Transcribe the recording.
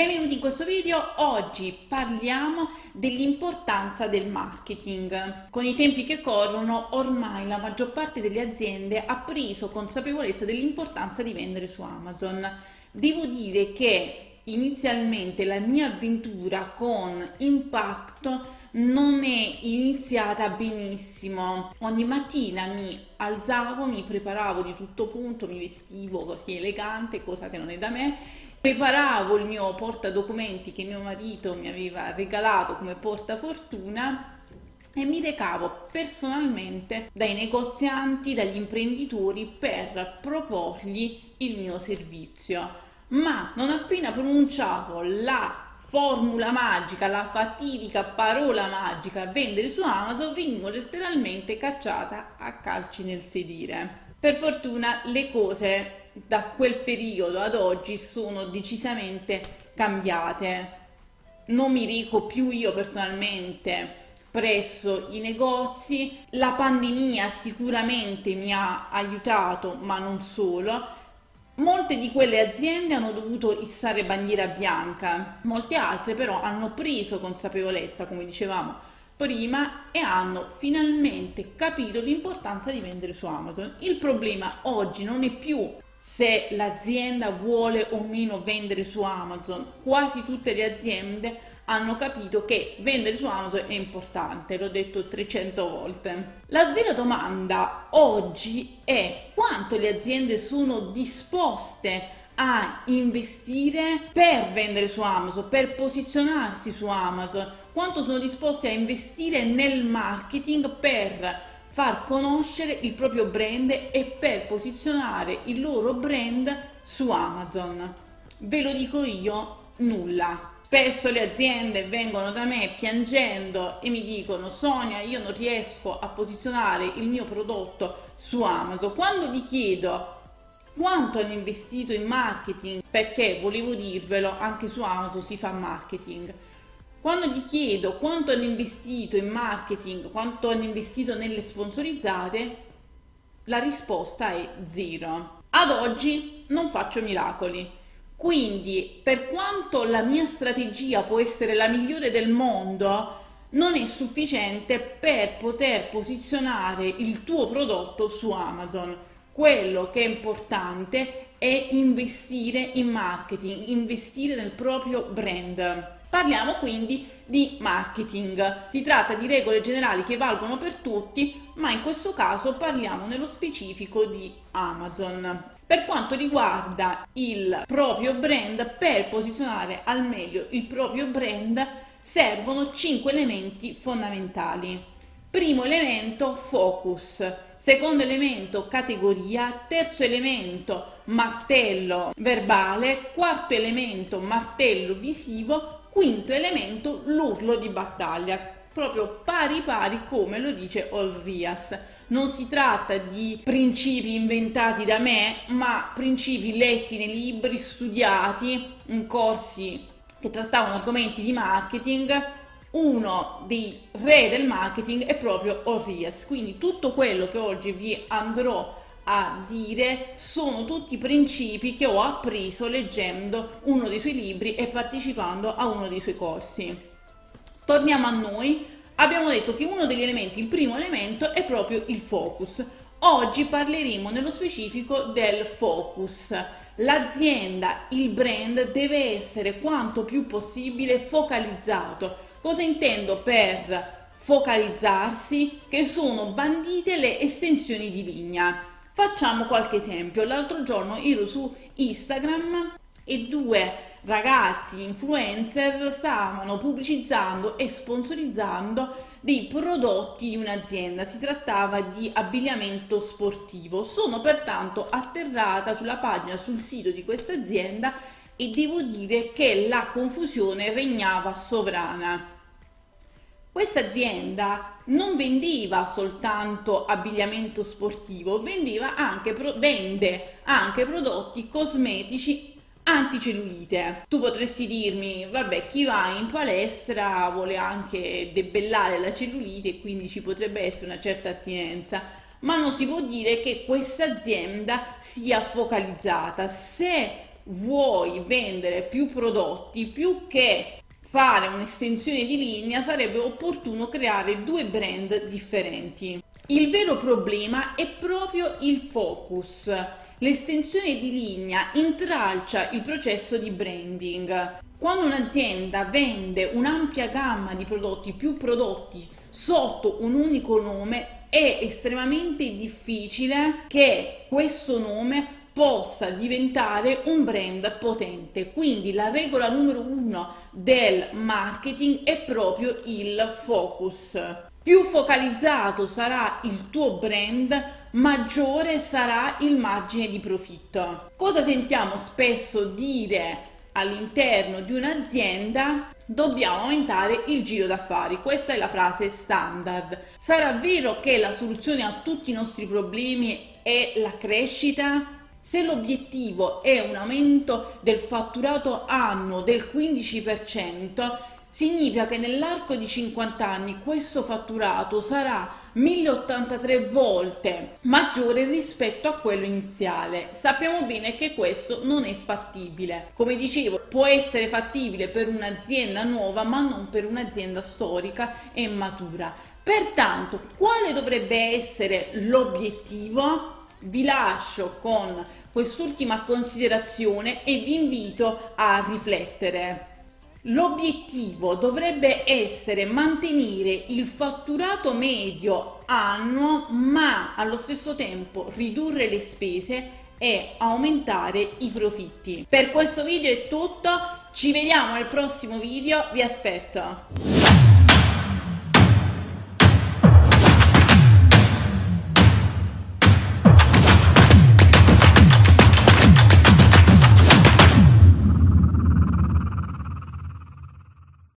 Benvenuti in questo video, oggi parliamo dell'importanza del marketing. Con i tempi che corrono ormai la maggior parte delle aziende ha preso consapevolezza dell'importanza di vendere su Amazon. Devo dire che inizialmente la mia avventura con Impacto non è iniziata benissimo. Ogni mattina mi alzavo, mi preparavo di tutto punto, mi vestivo così elegante, cosa che non è da me preparavo il mio portadocumenti che mio marito mi aveva regalato come portafortuna e mi recavo personalmente dai negozianti, dagli imprenditori per proporgli il mio servizio. Ma non appena pronunciavo la formula magica, la fatidica parola magica vendere su Amazon, venivo letteralmente cacciata a calci nel sedile. Per fortuna le cose da quel periodo ad oggi sono decisamente cambiate. Non mi reco più io personalmente presso i negozi. La pandemia sicuramente mi ha aiutato, ma non solo. Molte di quelle aziende hanno dovuto issare bandiera bianca, molte altre però hanno preso consapevolezza, come dicevamo prima, e hanno finalmente capito l'importanza di vendere su Amazon. Il problema oggi non è più se l'azienda vuole o meno vendere su Amazon. Quasi tutte le aziende hanno capito che vendere su Amazon è importante, l'ho detto 300 volte. La vera domanda oggi è quanto le aziende sono disposte a investire per vendere su Amazon, per posizionarsi su Amazon, quanto sono disposti a investire nel marketing per far conoscere il proprio brand e per posizionare il loro brand su Amazon. Ve lo dico io, nulla. Spesso le aziende vengono da me piangendo e mi dicono Sonia io non riesco a posizionare il mio prodotto su Amazon. Quando gli chiedo quanto hanno investito in marketing, perché volevo dirvelo, anche su Amazon si fa marketing quando gli chiedo quanto hanno investito in marketing, quanto hanno investito nelle sponsorizzate, la risposta è zero. Ad oggi non faccio miracoli. Quindi, per quanto la mia strategia può essere la migliore del mondo, non è sufficiente per poter posizionare il tuo prodotto su Amazon. Quello che è importante è investire in marketing, investire nel proprio brand. Parliamo quindi di marketing. Si tratta di regole generali che valgono per tutti, ma in questo caso parliamo nello specifico di Amazon. Per quanto riguarda il proprio brand, per posizionare al meglio il proprio brand servono 5 elementi fondamentali. Primo elemento focus, secondo elemento categoria, terzo elemento martello verbale, quarto elemento martello visivo, Quinto elemento, l'urlo di battaglia, proprio pari pari come lo dice Olrias. Non si tratta di principi inventati da me, ma principi letti nei libri, studiati in corsi che trattavano argomenti di marketing. Uno dei re del marketing è proprio Olrias. Quindi tutto quello che oggi vi andrò a dire sono tutti principi che ho appreso leggendo uno dei suoi libri e partecipando a uno dei suoi corsi. Torniamo a noi, abbiamo detto che uno degli elementi, il primo elemento è proprio il focus. Oggi parleremo nello specifico del focus. L'azienda, il brand deve essere quanto più possibile focalizzato. Cosa intendo per focalizzarsi? Che sono bandite le estensioni di linea. Facciamo qualche esempio. L'altro giorno ero su Instagram e due ragazzi influencer stavano pubblicizzando e sponsorizzando dei prodotti di un'azienda. Si trattava di abbigliamento sportivo. Sono pertanto atterrata sulla pagina, sul sito di questa azienda e devo dire che la confusione regnava sovrana. Questa azienda non vendeva soltanto abbigliamento sportivo, vendeva anche, vende anche prodotti cosmetici anticellulite. Tu potresti dirmi, vabbè, chi va in palestra vuole anche debellare la cellulite e quindi ci potrebbe essere una certa attinenza, ma non si può dire che questa azienda sia focalizzata. Se vuoi vendere più prodotti, più che fare un'estensione di linea sarebbe opportuno creare due brand differenti. Il vero problema è proprio il focus. L'estensione di linea intralcia il processo di branding. Quando un'azienda vende un'ampia gamma di prodotti, più prodotti sotto un unico nome, è estremamente difficile che questo nome possa diventare un brand potente. Quindi la regola numero uno del marketing è proprio il focus. Più focalizzato sarà il tuo brand, maggiore sarà il margine di profitto. Cosa sentiamo spesso dire all'interno di un'azienda? Dobbiamo aumentare il giro d'affari. Questa è la frase standard. Sarà vero che la soluzione a tutti i nostri problemi è la crescita? Se l'obiettivo è un aumento del fatturato annuo del 15%, significa che nell'arco di 50 anni questo fatturato sarà 1083 volte maggiore rispetto a quello iniziale. Sappiamo bene che questo non è fattibile. Come dicevo, può essere fattibile per un'azienda nuova, ma non per un'azienda storica e matura. Pertanto, quale dovrebbe essere l'obiettivo? vi lascio con quest'ultima considerazione e vi invito a riflettere. L'obiettivo dovrebbe essere mantenere il fatturato medio annuo, ma allo stesso tempo ridurre le spese e aumentare i profitti. Per questo video è tutto, ci vediamo al prossimo video, vi aspetto.